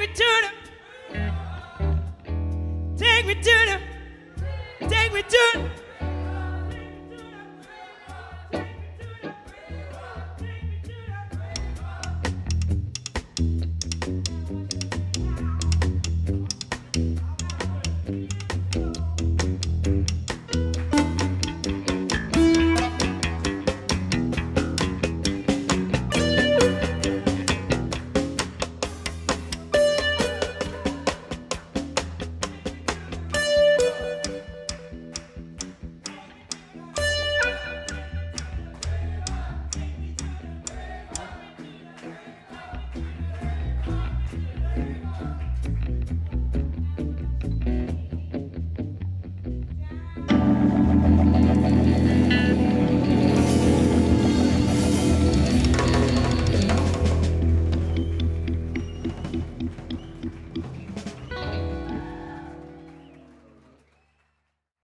me to the, take me to the, take me to the.